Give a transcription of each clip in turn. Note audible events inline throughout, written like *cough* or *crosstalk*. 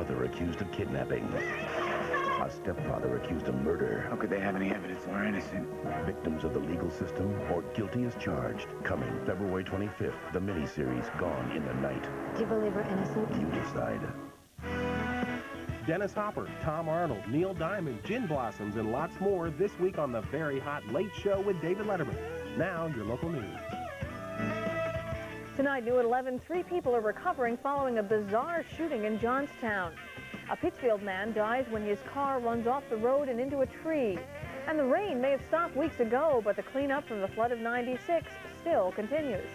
accused of kidnapping. A stepfather accused of murder. How could they have any evidence we're innocent? Victims of the legal system or guilty as charged. Coming February 25th, the miniseries Gone in the Night. Do you believe we're innocent? You decide. Dennis Hopper, Tom Arnold, Neil Diamond, Gin Blossoms, and lots more this week on the very hot Late Show with David Letterman. Now, your local news. Tonight, new at 11, three people are recovering following a bizarre shooting in Johnstown. A Pittsfield man dies when his car runs off the road and into a tree. And the rain may have stopped weeks ago, but the cleanup from the flood of 96 still continues.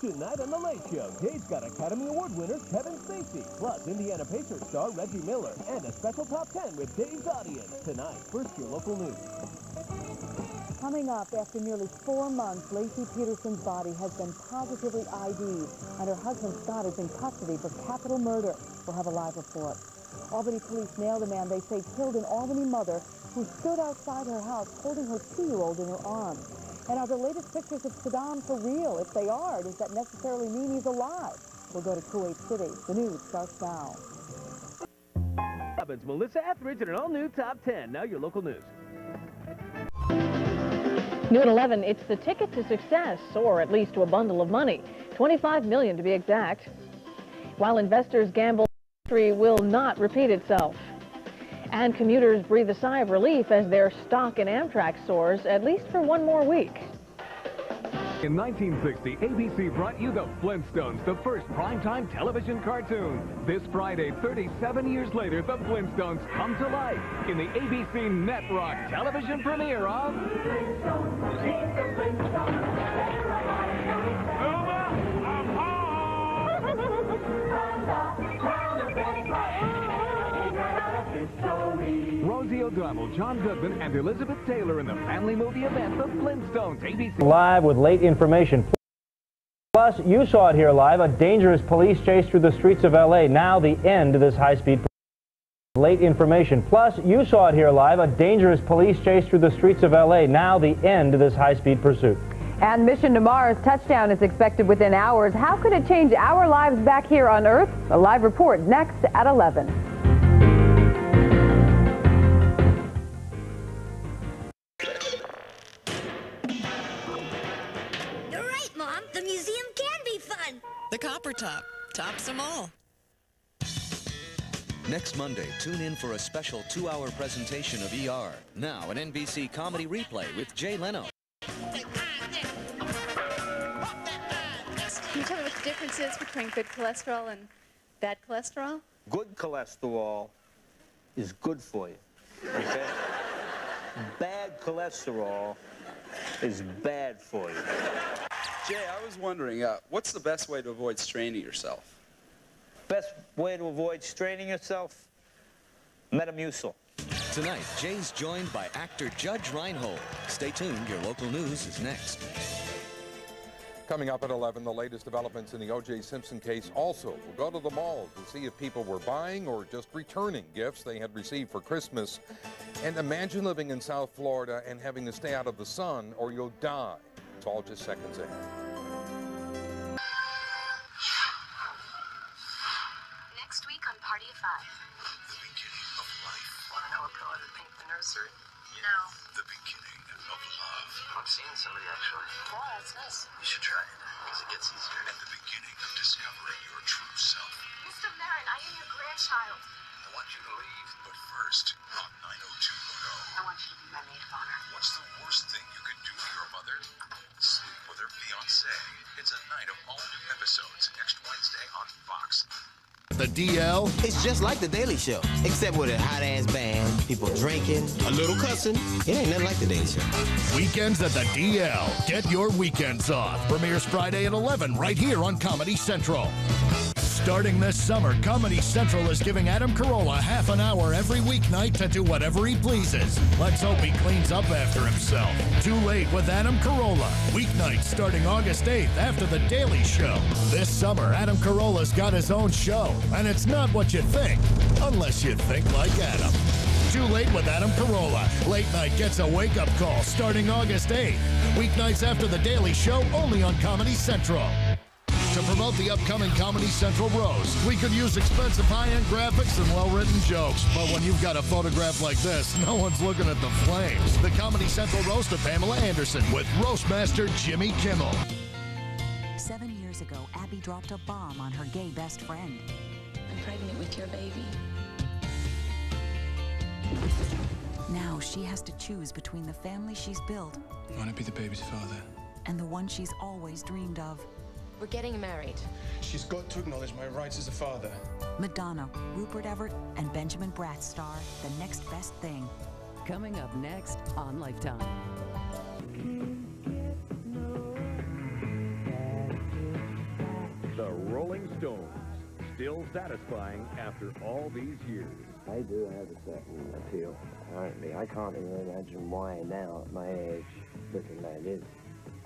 Tonight on The Late Show, Dave's got Academy Award winner Kevin Spacey, plus Indiana Pacers star Reggie Miller, and a special top 10 with Dave's audience. Tonight, first your local news. Coming up, after nearly four months, Laci Peterson's body has been positively ID'd, and her husband Scott is in custody for capital murder. We'll have a live report. Albany police nailed a man they say killed an Albany mother who stood outside her house holding her two-year-old in her arms. And are the latest pictures of Saddam for real? If they are, does that necessarily mean he's alive? We'll go to Kuwait City. The news starts now. It's Melissa Etheridge and an all-new Top 10. Now your local news. New at 11, it's the ticket to success, or at least to a bundle of money. 25 million to be exact. While investors gamble, history will not repeat itself. And commuters breathe a sigh of relief as their stock in Amtrak soars, at least for one more week. In 1960, ABC brought you The Flintstones, the first primetime television cartoon. This Friday, 37 years later, The Flintstones come to life in the ABC Netrock television premiere of... *laughs* Rosie O'Donnell, John Goodman, and Elizabeth Taylor in the family movie event, The Flintstones, ABC... Live with late information. Plus, you saw it here live, a dangerous police chase through the streets of L.A. Now the end of this high-speed late information. Plus, you saw it here live, a dangerous police chase through the streets of L.A. Now the end of this high-speed pursuit. And mission to Mars touchdown is expected within hours. How could it change our lives back here on Earth? A live report next at 11. The museum can be fun. The Copper Top tops them all. Next Monday, tune in for a special two-hour presentation of ER. Now, an NBC comedy replay with Jay Leno. Can you tell me what the difference is between good cholesterol and bad cholesterol? Good cholesterol is good for you. Okay? bad cholesterol is bad for you. Jay, I was wondering, uh, what's the best way to avoid straining yourself? Best way to avoid straining yourself? Metamucil. Tonight, Jay's joined by actor Judge Reinhold. Stay tuned. Your local news is next. Coming up at 11, the latest developments in the O.J. Simpson case. Also, we'll go to the mall to see if people were buying or just returning gifts they had received for Christmas. And imagine living in South Florida and having to stay out of the sun or you'll die. It's all just seconds ahead. To know a color that paint the nursery? No. The beginning of love. I'm seeing somebody actually. Oh, that's nice. You should try it, because it gets easier. And the beginning of discovering your true self. Mr. Marin, I am your grandchild. I want you to leave, but first, on 90210. I want you to be my maid of honor. What's the The DL. It's just like the Daily Show, except with a hot ass band, people drinking, a little cussing. It ain't nothing like the Daily Show. Weekends at the DL. Get your weekends off. Premieres Friday at 11 right here on Comedy Central. Starting this summer, Comedy Central is giving Adam Carolla half an hour every weeknight to do whatever he pleases. Let's hope he cleans up after himself. Too Late with Adam Carolla. Weeknights starting August 8th after The Daily Show. This summer, Adam Carolla's got his own show, and it's not what you think, unless you think like Adam. Too Late with Adam Carolla. Late night gets a wake up call starting August 8th. Weeknights after The Daily Show only on Comedy Central. To to promote the upcoming Comedy Central roast. We could use expensive high-end graphics and well-written jokes, but when you've got a photograph like this, *laughs* no one's looking at the flames. The Comedy Central roast of Pamela Anderson with Roastmaster Jimmy Kimmel. Seven years ago, Abby dropped a bomb on her gay best friend. I'm pregnant with your baby. Now she has to choose between the family she's built I want to be the baby's father. and the one she's always dreamed of. We're getting married. She's got to acknowledge my rights as a father. Madonna, Rupert Everett, and Benjamin Bratt star The Next Best Thing. Coming up next on Lifetime. The Rolling Stones, still satisfying after all these years. I do have a certain appeal. Apparently, I can't even imagine why now, at my age, looking like this.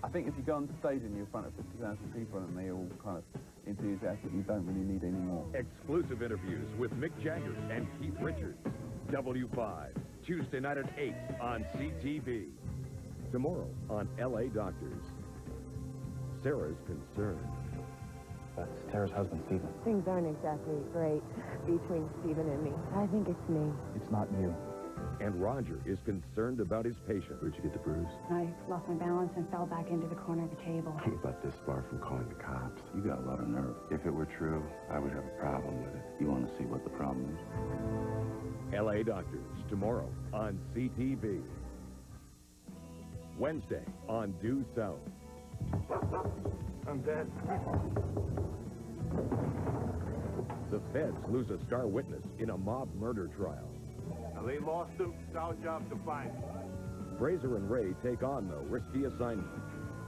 I think if you go on stage and you're in front of 50,000 people and they all kind of enthusiastic, you don't really need any more. Exclusive interviews with Mick Jagger and Keith Richards. W5, Tuesday night at 8 on CTV. Tomorrow on LA Doctors. Sarah's concerned. That's Tara's husband, Stephen. Things aren't exactly great between Stephen and me. I think it's me. It's not you. And Roger is concerned about his patient. Where'd you get the bruise? I lost my balance and fell back into the corner of the table. I'm about this far from calling the cops. You got a lot of nerve. If it were true, I would have a problem with it. You want to see what the problem is? LA Doctors, tomorrow on CTV. Wednesday on Due South. I'm dead. The feds lose a star witness in a mob murder trial. Now, they lost him. It's our job to find him. Fraser and Ray take on the risky assignment.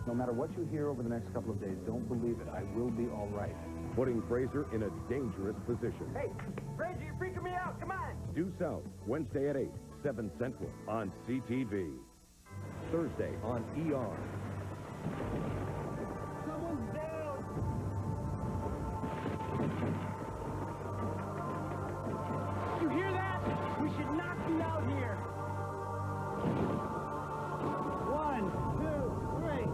No matter what you hear over the next couple of days, don't believe it. I will be all right. Putting Fraser in a dangerous position. Hey, Fraser, you're freaking me out. Come on. Due South, Wednesday at 8, 7 Central on CTV. Thursday on ER. Someone's down. Out here. One, two, three.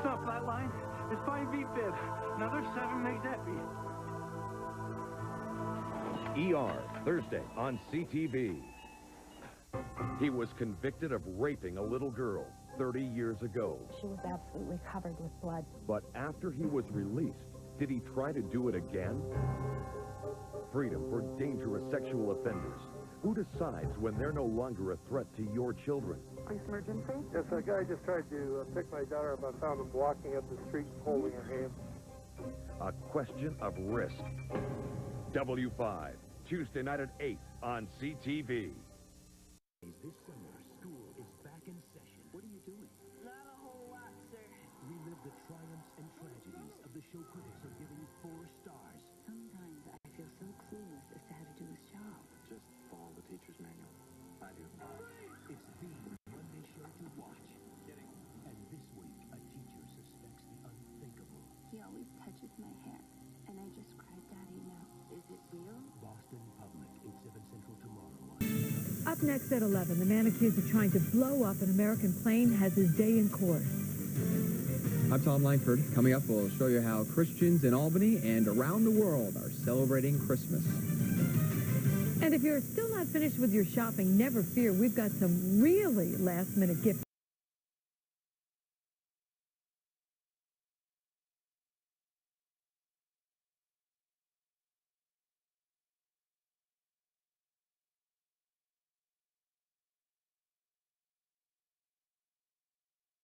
Stop, flatline. It's 5 V-fib. Another 7 makes that beat. ER, Thursday on CTV. He was convicted of raping a little girl 30 years ago. She was absolutely covered with blood. But after he was released, did he try to do it again? Freedom for dangerous sexual offenders. Who decides when they're no longer a threat to your children? Police emergency? Yes, a guy just tried to uh, pick my daughter up. I found him walking up the street holding her hand. A question of risk. W5, Tuesday night at 8 on CTV. Up next at 11, the man accused of trying to blow up an American plane has his day in court. I'm Tom Langford. Coming up, we'll show you how Christians in Albany and around the world are celebrating Christmas. And if you're still not finished with your shopping, never fear. We've got some really last-minute gifts.